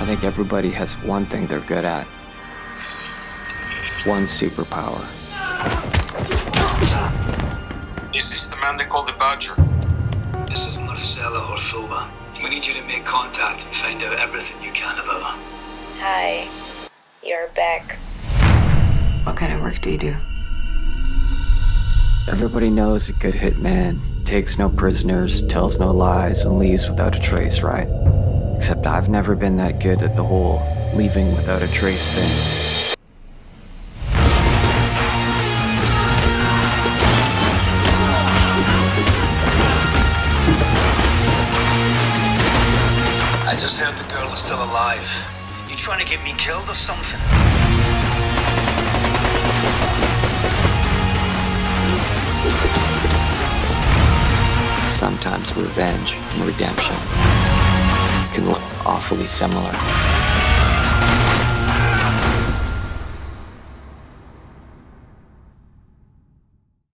I think everybody has one thing they're good at. One superpower. Is this the man they call the Badger? This is Marcella Orsova. We need you to make contact and find out everything you can about her. Hi, you're back. What kind of work do you do? Everybody knows a good hitman takes no prisoners, tells no lies, and leaves without a trace, right? Except I've never been that good at the whole leaving without a trace thing. I just heard the girl is still alive. You trying to get me killed or something? Sometimes revenge and redemption can look awfully similar.